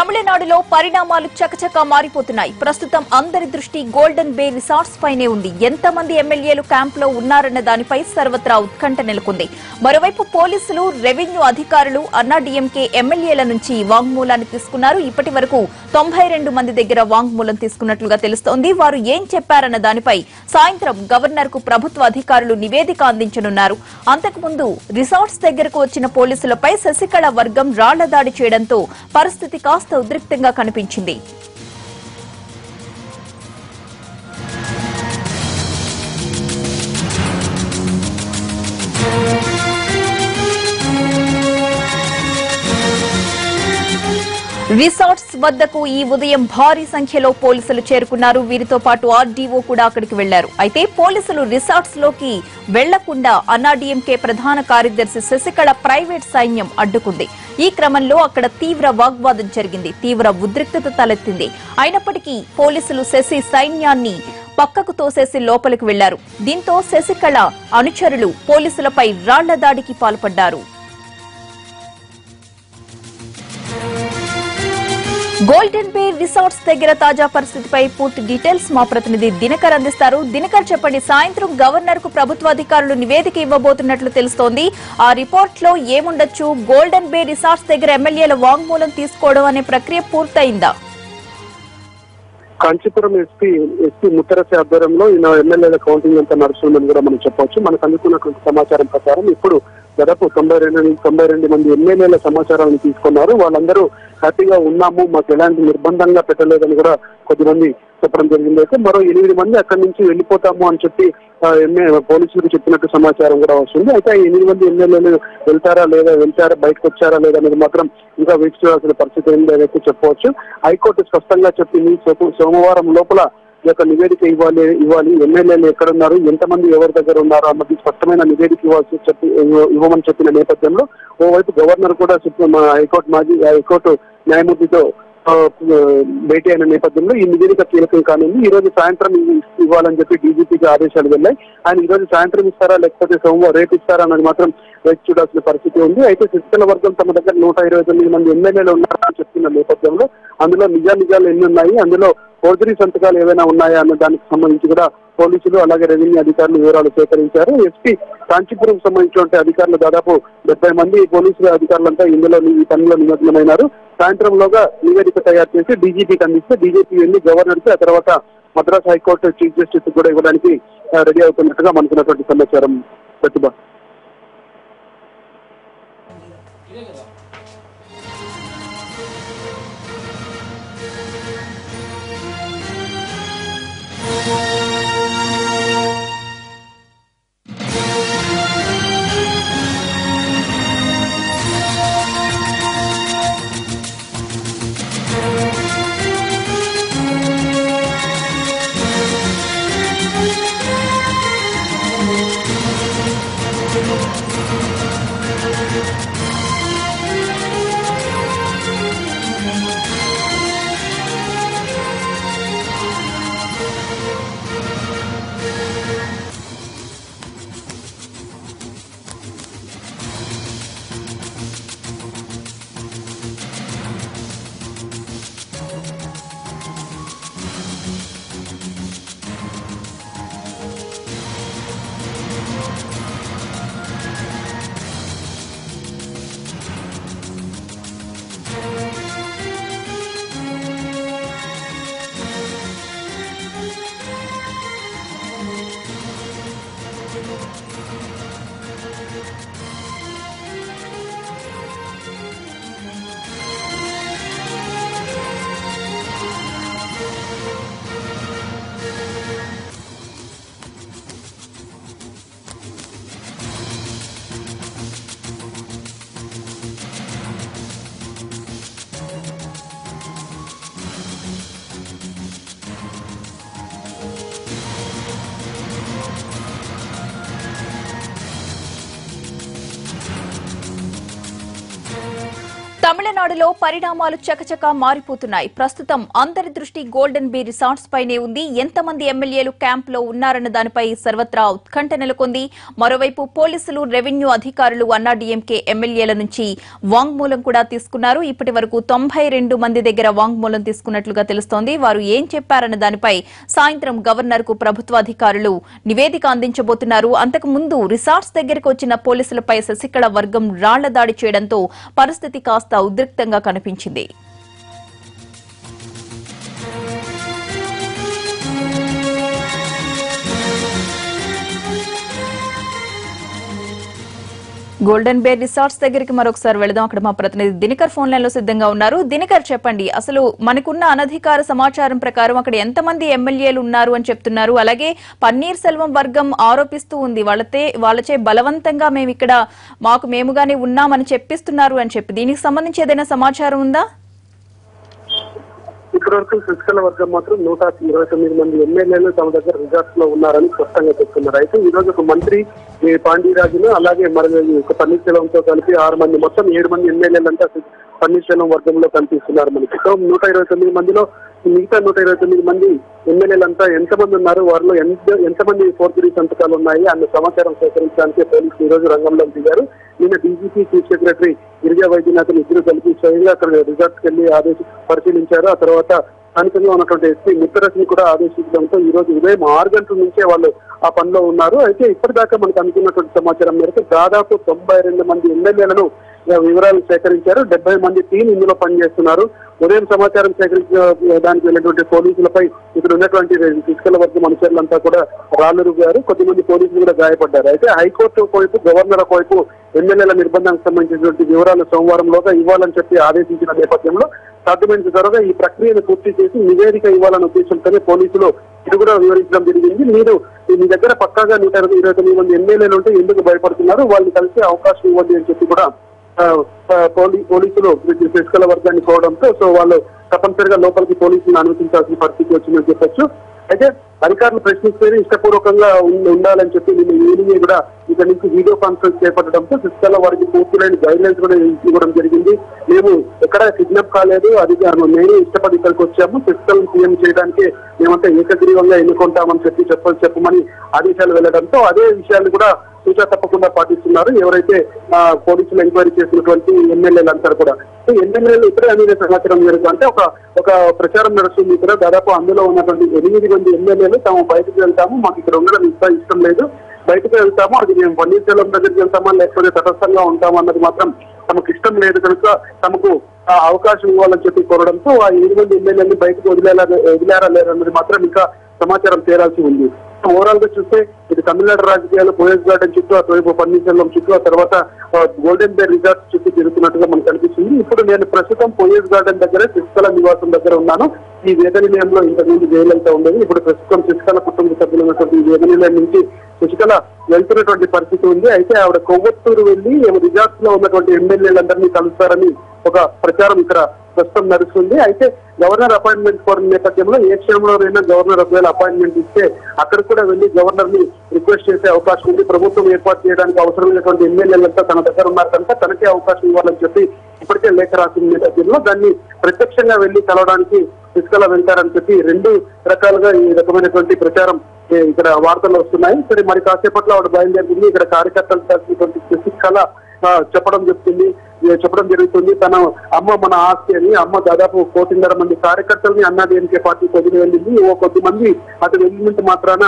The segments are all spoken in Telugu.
తమిళనాడులో పరిణామాలు చకచకా మారిపోతున్నాయి. ప్రస్తుతం అందరి దృష్టి గోల్డెన్ బే రిసార్ట్స్ పైనే ఉంది. ఎంతమంది ఎమ్మెల్యేలు క్యాంపులో ఉన్నారన్న దానిపై సర్వత్రా ఉత్కంఠ నెలకొంది. మరోవైపు పోలీసులు రెవెన్యూ అధికారులు అన్నాడీఎంకే ఎమ్మెల్యేల నుంచి వాంగ్మూలాన్ని తీసుకున్నారు. ఇప్పటి వరకు తొంభై రెండు మంది దగ్గర వాంగ్మూలం తీసుకున్నట్లుగా తెలుస్తోంది. వారు ఏం చెప్పారన్న దానిపై సాయంత్రం గవర్నర్కు ప్రభుత్వ అధికారులు నివేదిక అందించనున్నారు. అంతకుముందు రిసార్ట్స్ దగ్గరకు వచ్చిన పోలీసులపై శశికళ వర్గం రాళ్ళ దాడి చేయడంతో పరిస్థితి కాస్త ఉద్రిక్తంగా కనిపించింది. రిసార్ట్స్ వద్దకు ఈ ఉదయం భారీ సంఖ్యలో పోలీసులు చేరుకున్నారు. వీరితో పాటు ఆర్డీఓ కూడా అక్కడికి వెళ్ళారు. అయితే పోలీసులు రిసార్ట్స్లోకి వెళ్ళకుండా అన్నాడీఎంకే ప్రధాన కార్యదర్శి శశికళ ప్రైవేట్ సైన్యం అడ్డుకుంది. ఈ క్రమంలో అక్కడ తీవ్ర వాగ్వాదం జరిగింది. తీవ్ర ఉద్రిక్తత తలెత్తింది. అయినప్పటికీ పోలీసులు శశి సైన్యాన్ని పక్కకు తోసేసి లోపలికి వెళ్ళారు. దీంతో శశికళ అనుచరులు పోలీసులపై రాళ్ళ దాడికి పాల్పడ్డారు. గోల్డెన్ బే రిసార్ట్స్ దగ్గర తాజా పరిస్థితిపై పూర్తి డీటెయిల్స్ మా ప్రతినిధి దినకర్ అందిస్తారు. దినకర్ చెప్పండి సాయంత్రం గవర్నర్కు ప్రభుత్వ అధికారులు నివేదిక ఇవ్వబోతున్నట్లు తెలుస్తోంది. ఆ రిపోర్ట్లో ఏముండొచ్చు? గోల్డెన్ బే రిసార్ట్స్ దగ్గర ఎమ్మెల్యేల వాంగ్మూలం తీసుకోవడం అనే ప్రక్రియ పూర్తయిందా? కాంచీపురం ఎస్పీ ఎస్పీ ముత్తరసి ఆధ్వర్యంలో ఈయన ఎమ్మెల్యేల కౌంటింగ్ అంతా నడుస్తుందని కూడా మనం చెప్పవచ్చు. మనకు అందుకున్నటువంటి సమాచారం ప్రకారం ఇప్పుడు దాదాపు తొంభై రెండు తొంభై రెండు మంది ఎమ్మెల్యేల సమాచారాన్ని తీసుకున్నారు. వాళ్ళందరూ హ్యాపీగా ఉన్నాము మాకు ఎలాంటి నిర్బంధంగా పెట్టలేదని కూడా కొద్దిమంది చెప్పడం జరిగింది. అయితే మరో ఎనిమిది మంది అక్కడి నుంచి వెళ్ళిపోతాము అని చెప్పి పోలీసులకు చెప్పినట్టు సమాచారం కూడా వస్తుంది. అయితే ఈ ఎనిమిది మంది ఎమ్మెల్యేలు వెళ్తారా లేదా వెళ్తారా బయటకు వచ్చారా లేదా అనేది మాత్రం ఇంకా వేచి చూడాల్సిన పరిస్థితి ఏం లేదైతే చెప్పవచ్చు. హైకోర్టు స్పష్టంగా చెప్పింది సోమవారం లోపల ఈ యొక్క నివేదిక ఇవ్వాలి ఇవ్వాలి. ఎమ్మెల్యేలు ఎక్కడున్నారు ఎంతమంది ఎవరి దగ్గర ఉన్నారు అన్నది స్పష్టమైన నివేదిక ఇవ్వాల్సి చెప్పి ఇవ్వమని చెప్పిన నేపథ్యంలో ఓవైపు గవర్నర్ కూడా చెప్పిన మా హైకోర్టు మాజీ హైకోర్టు న్యాయమూర్తితో భేటీ అయిన నేపథ్యంలో ఈ నివేదిక కీలకం కానుంది. ఈ రోజు సాయంత్రం ఇవ్వాలని చెప్పి డీజీపీకి ఆదేశాలు వెళ్ళాయి. ఆయన ఈ రోజు సాయంత్రం ఇస్తారా లేకపోతే సోమవారం రేపు ఇస్తారా అన్నది మాత్రం వేచి చూడాల్సిన పరిస్థితి ఉంది. అయితే శిక్షణ వర్గం తమ దగ్గర నూట ఇరవై తొమ్మిది మంది ఎమ్మెల్యేలు ఉన్నారని చెప్తున్న నేపథ్యంలో అందులో నిజా నిజాలు ఎన్ని ఉన్నాయి అందులో ఫోర్జరీ సంతకాలు ఏవైనా ఉన్నాయా అన్న దానికి సంబంధించి కూడా పోలీసులు అలాగే రెవెన్యూ అధికారులు వివరాలు సేకరించారు. ఎస్పీ కాంచీపురం సంబంధించినటువంటి అధికారులు దాదాపు డెబ్బై మంది పోలీసుల అధికారులంతా ఇందులో ఈ పనిలో నిమగ్నమైనారు. సాయంత్రంలోగా నివేదిక తయారు చేసి డీజీపీకి అందిస్తే డీజీపీ వెళ్ళి గవర్నర్కి ఆ తర్వాత మద్రాస్ హైకోర్టు చీఫ్ జస్టిస్ కూడా ఇవ్వడానికి రెడీ అవుతున్నట్టుగా మనకున్నటువంటి సమాచారం. ప్రతిభ. తమిళనాడులో పరిణామాలు చకచక మారిపోతున్నాయి. ప్రస్తుతం అందరి దృష్టి గోల్డెన్ బీ రిసార్ట్స్ పైనే ఉంది. ఎంతమంది ఎమ్మెల్యేలు క్యాంప్లో ఉన్నారన్న దానిపై సర్వత్రా ఉత్కంఠ నెలకొంది. మరోవైపు పోలీసులు రెవెన్యూ అధికారులు అన్నాడీఎంకే ఎమ్మెల్యేల నుంచి వాంగ్మూలం కూడా తీసుకున్నారు. ఇప్పటి వరకు తొంభై రెండు మంది దగ్గర వాంగ్మూలం తీసుకున్నట్లుగా తెలుస్తోంది. వారు ఏం చెప్పారన్న దానిపై సాయంత్రం గవర్నర్కు ప్రభుత్వ అధికారులు నివేదిక అందించబోతున్నారు. అంతకు ముందు రిసార్ట్స్ దగ్గరకు వచ్చిన పోలీసులపై శశికళ వర్గం రాళ్ళ దాడి చేయడంతో పరిస్థితి కాస్త ఉద్రిక్తంగా కనిపించింది. గోల్డెన్ బేర్ రిసార్ట్స్ దగ్గరికి మరొకసారి వెళదాం. అక్కడ మా ప్రతినిధి దినకర్ ఫోన్ లైన్లో సిద్ధంగా ఉన్నారు. దినకర్ చెప్పండి అసలు మనకున్న అనధికార సమాచారం ప్రకారం అక్కడ ఎంతమంది ఎమ్మెల్యేలు ఉన్నారు అని చెప్తున్నారు. అలాగే పన్నీర్ సెల్వం వర్గం ఆరోపిస్తూ ఉంది. వాళ్ళతే వాళ్ళచే బలవంతంగా మేము ఇక్కడ మాకు మేముగానే ఉన్నామని చెప్పిస్తున్నారు అని చెప్పి. దీనికి సంబంధించి ఏదైనా సమాచారం ఉందా? ఇప్పటి వరకు శశికళ వర్గం మాత్రం నూట ఇరవై తొమ్మిది మంది ఎమ్మెల్యేలు తమ దగ్గర రిజార్ట్స్లో ఉన్నారని స్పష్టంగా చెప్తున్నారు. అయితే ఈ రోజు ఒక మంత్రి ఈ పాండీరాజును అలాగే మరి ఒక పన్నీర్సెల్వంతో కలిపి ఆరు మంది మొత్తం ఏడు మంది ఎమ్మెల్యేలంతా పన్నీర్సెల్వం వర్గంలో కనిపిస్తున్నారు మనకి. సో నూట ఇరవై తొమ్మిది మందిలో మిగతా నూట ఇరవై తొమ్మిది మంది ఎమ్మెల్యేలంతా ఎంతమంది ఉన్నారు? వారిలో ఎంత ఎంతమంది ఫోర్జరీ సంతకాలు ఉన్నాయి? అన్న సమాచారం సేకరించడానికి పోలీసులు ఈ రోజు రంగంలో దిగారు. నిన్న DGP chief secretary Girija Vaidyanathan ఇద్దరు కలిపి స్వయంగా అక్కడ రిజార్ట్కి వెళ్ళి ఆదేశ పరిశీలించారు. ఆ తర్వాత స్థానికంగా ఉన్నటువంటి ఎస్పీ ముత్తరసిని కూడా ఆదేశించడంతో ఈ రోజు ఉదయం ఆరు గంటల నుంచే వాళ్ళు ఆ పనిలో ఉన్నారు. అయితే ఇప్పటిదాకా మనకు అనుకున్నటువంటి సమాచారం మేరకు దాదాపు తొంభై రెండు మంది ఎమ్మెల్యేలను వివరాలు సేకరించారు. డెబ్బై మంది టీం ఇందులో పనిచేస్తున్నారు. ఉదయం సమాచారం సేకరించిన దానికి వెళ్ళినటువంటి పోలీసులపై ఇక్కడ ఉన్నటువంటి ఫిజికల్ వర్గం అనుచరులంతా కూడా రాళ్ళు గారు కొద్దిమంది పోలీసులు కూడా గాయపడ్డారు. అయితే హైకోర్టు వైపు గవర్నర్ వైపు ఎమ్మెల్యేల నిర్బంధానికి సంబంధించినటువంటి వివరాలు సోమవారంలోగా ఇవ్వాలని చెప్పి ఆదేశించిన నేపథ్యంలో సాధ్యమైన త్వరగా ఈ ప్రక్రియను పూర్తి చేసి నివేదిక ఇవ్వాలన్న ఉద్దేశంతోనే పోలీసులు ఇది కూడా వివరించడం జరిగింది. మీరు మీ దగ్గర పక్కాగా నూట ఇరవై ఇరవై తొమ్మిది మంది ఎమ్మెల్యేలు ఉంటే ఎందుకు భయపడుతున్నారు? వాళ్ళు కలిసి అవకాశం ఇవ్వండి అని చెప్పి కూడా పోలీసులు శశికళ వర్గాన్ని పోవడంతో సో వాళ్ళు తప్పనిసరిగా లోపలికి పోలీసులను అనుమతించాల్సిన పరిస్థితి వచ్చిందని చెప్పొచ్చు. అయితే అధికారులు ప్రశ్నిస్తేనే ఇష్టపూర్వకంగా ఉండాలని చెప్పి నిన్న ఈవినింగ్ కూడా ఇక్కడ నుంచి వీడియో కాన్ఫరెన్స్ చేపట్టడంతో శశికళ వారికి పూర్తులైన గైడ్ లైన్స్ కూడా ఇవ్వడం జరిగింది. మేము ఎక్కడ కిడ్నాప్ కాలేదు. అది మేము ఇష్టపడి ఇక్కడికి వచ్చాము. శశికళను సీఎం చేయడానికి మేమంతా ఏకగ్రీవంగా ఎన్నుకుంటామని చెప్పి చెప్ప చెప్పమని ఆదేశాలు వెళ్ళడంతో అదే విషయాన్ని కూడా సూచన తప్పకుండా పాటిస్తున్నారు. ఎవరైతే పోలీసులు ఎంక్వైరీ చేసినటువంటి ఎమ్మెల్యేలు అంటారు కూడా. సో ఎమ్మెల్యేలు ఇక్కడే అనేది సమాచారం జరుగుతుంది అంటే ఒక ఒక ప్రచారం నడుస్తుంది ఇక్కడ. దాదాపు అందులో ఉన్నటువంటి ఎనిమిది మంది ఎమ్మెల్యేలు తాము బయటకు వెళ్తాము. మాకు ఇక్కడ ఉండడం ఇష్టం ఇష్టం లేదు. బయటకు వెళ్తాము. అది మేము పన్నీర్సెల్వం దగ్గరికి వెళ్తామా లేకపోతే తటస్థంగా ఉంటామా అన్నది మాత్రం తమకు ఇష్టం లేదు కనుక తమకు అవకాశం ఇవ్వాలని చెప్పి కోరడంతో ఆ ఎనిమిది మంది ఎమ్మెల్యేని బయటకు వదిలేలా వదిలేరా లేరన్నది మాత్రం ఇంకా సమాచారం తేరాల్సి ఉంది. ఓవరాల్గా చూస్తే ఇది తమిళనాడు రాజకీయాలు పోయస్ గార్డెన్ చుట్టూ అటువైపు పన్నీర్సెల్వం చుట్టూ ఆ తర్వాత గోల్డెన్ బే రిజార్ట్ చుట్టూ జరుగుతున్నట్టుగా మనకు కనిపిస్తుంది ఇప్పుడు నేను ప్రస్తుతం పోయస్ గార్డెన్ దగ్గర శశికళ నివాసం దగ్గర ఉన్నాను. ఈ వేద నిలయంలో ఇంతకుముందు జైలంత ఉండేది. ఇప్పుడు ప్రస్తుతం శశికళ కుటుంబ సభ్యులు ఉన్నటువంటి ఈ వేద నిలయం నుంచి శశికళ వెళ్తున్నటువంటి పరిస్థితి ఉంది. అయితే ఆవిడ కొవ్వొత్తూరు వెళ్ళి రిజార్ట్స్లో ఉన్నటువంటి ఎమ్మెల్యేలందరినీ కలుస్తారని ఒక ప్రచారం ఇక్కడ ప్రస్తుతం నడుస్తుంది. అయితే గవర్నర్ అపాయింట్మెంట్ కోరిన నేపథ్యంలో ఏ క్షణంలోనైనా గవర్నర్ ఒకవేళ అపాయింట్మెంట్ ఇస్తే అక్కడ కూడా వెళ్ళి గవర్నర్ని రిక్వెస్ట్ చేసే అవకాశం ఉంది. ప్రభుత్వం ఏర్పాటు చేయడానికి అవసరమైనటువంటి ఎమ్మెల్యేలంతా తన దగ్గర ఉన్నారు కనుక తనకే అవకాశం ఇవ్వాలని చెప్పి ఇప్పటికే లేఖ రాసిన నేపథ్యంలో దాన్ని ప్రత్యక్షంగా వెళ్ళి కలవడానికి తీసుకెళ్ళ వెళ్తారని చెప్పి రెండు రకాలుగా ఈ రకమైనటువంటి ప్రచారం ఇక్కడ వార్తలు వస్తున్నాయి. సరే మరి కాసేపట్లో ఆవిడ బయలుదేరుతుంది. ఇక్కడ కార్యకర్తలు కలిసినటువంటి శశికళ చెప్పడం చెప్తుంది చెప్పడం జరుగుతుంది. తన అమ్మ మన ఆస్తి అని అమ్మ దాదాపు కోటిన్నర మంది కార్యకర్తల్ని అన్నాడీఎంకే పార్టీ వదిలి వెళ్ళింది. ఓ కొద్ది మంది అటు వెళ్ళినంత మాత్రాన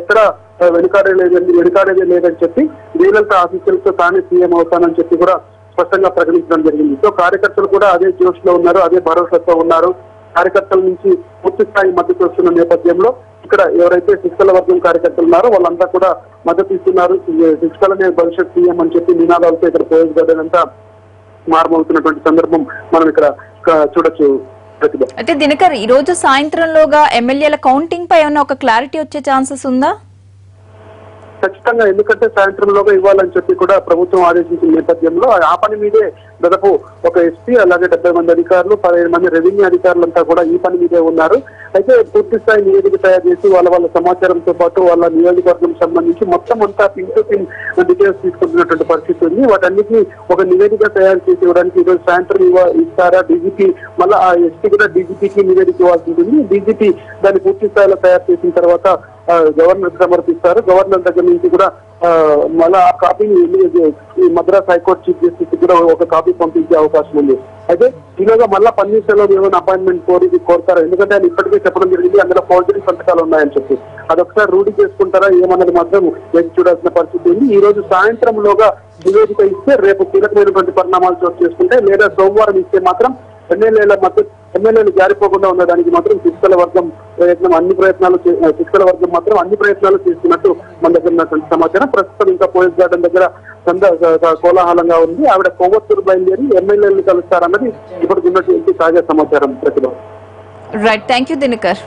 ఎక్కడ ఆ, వెనుకాడే లేదండి వెనుకాడేదే లేదని చెప్పి వీళ్ళంతా ఆఫీసర్లతో తానే సీఎం అవుతానని చెప్పి కూడా స్పష్టంగా ప్రకటించడం జరిగింది. సో కార్యకర్తలు కూడా అదే జోష్లో ఉన్నారు అదే భరోసాతో ఉన్నారు. కార్యకర్తల నుంచి పూర్తి స్థాయి మద్దతు వస్తున్న నేపథ్యంలో ఇక్కడ ఎవరైతే శిక్షల వర్గం కార్యకర్తలు ఉన్నారో వాళ్ళంతా కూడా మద్దతు ఇస్తున్నారు. శిక్షలనే భవిష్యత్ సీఎం అని చెప్పి నినాదాలతో ఇక్కడ పోయేజ్ గార్డెన్ అంతా మారుమవుతున్నటువంటి సందర్భం మనం ఇక్కడ చూడొచ్చు. ప్రతిభ. అయితే దినకర్ ఈ రోజు సాయంత్రంలోగా ఎమ్మెల్యేల కౌంటింగ్ పై ఏమైనా ఒక క్లారిటీ వచ్చే ఛాన్సెస్ ఉందా? ఖచ్చితంగా. ఎందుకంటే సాయంత్రంలోగా ఇవ్వాలని చెప్పి కూడా ప్రభుత్వం ఆదేశించిన నేపథ్యంలో ఆ పని మీదే దాదాపు ఒక ఎస్పీ అలాగే డెబ్బై మంది అధికారులు పదిహేను మంది రెవెన్యూ అధికారులంతా కూడా ఈ పని మీదే ఉన్నారు. అయితే పూర్తి స్థాయి నివేదిక తయారు చేసి వాళ్ళ వాళ్ళ సమాచారంతో పాటు వాళ్ళ నియోజకవర్గం సంబంధించి మొత్తం అంతా పిన్ టు పిన్ డీటెయిల్స్ తీసుకుంటున్నటువంటి పరిస్థితి ఉంది. వాటన్నిటిని ఒక నివేదిక తయారు చేసి ఇవ్వడానికి ఈరోజు సాయంత్రం ఇస్తారా డీజీపీ మళ్ళీ ఆ ఎస్పీ కూడా డీజీపీకి నివేదిక ఇవ్వాల్సి ఉంటుంది. డీజీపీ దాన్ని పూర్తి స్థాయిలో తయారు చేసిన తర్వాత గవర్నర్ సమర్పిస్తారు. గవర్నర్ దగ్గర నుంచి కూడా మళ్ళా ఆ కాపీని ఈ మద్రాస్ హైకోర్టు చీఫ్ జస్టిస్ కూడా ఒక కాపీ పంపించే అవకాశం ఉంది. అయితే ఈలోగా మళ్ళా పన్నీర్సెల్వం ఏమైనా అపాయింట్మెంట్ కోరి కోరుతారా? ఎందుకంటే ఆయన ఇప్పటికే చెప్పడం జరిగింది అందులో ఫోర్జరీ సంతకాలు ఉన్నాయని చెప్పి. అదొకసారి రూఢి చేసుకుంటారా ఏమన్నది మాత్రం వేచి చూడాల్సిన పరిస్థితి ఉంది. ఈ రోజు సాయంత్రంలోగా నివేదిక ఇస్తే రేపు కీలకమైనటువంటి పరిణామాలు చోటు చేసుకుంటే లేదా సోమవారం ఇస్తే మాత్రం ఎమ్మెల్యేల మద్దతు ఎమ్మెల్యేలు జారిపోకుండా ఉండడానికి మాత్రం శిక్షల వర్గం ప్రయత్నం అన్ని ప్రయత్నాలు శిక్షల వర్గం మాత్రం అన్ని ప్రయత్నాలు చేస్తున్నట్టు మన దగ్గర ఉన్నటువంటి సమాచారం. ప్రస్తుతం ఇంకా పోలీస్ గార్డెన్ దగ్గర సంద కోలాహలంగా ఉంది. ఆవిడ కొవ్వొత్తులు బయలుదేరి ఎమ్మెల్యేలు కలుస్తారన్నది ఇప్పటికి ఉన్నటువంటి తాజా సమాచారం Pratibha. Right thank you Dinakar.